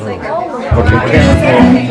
Okay.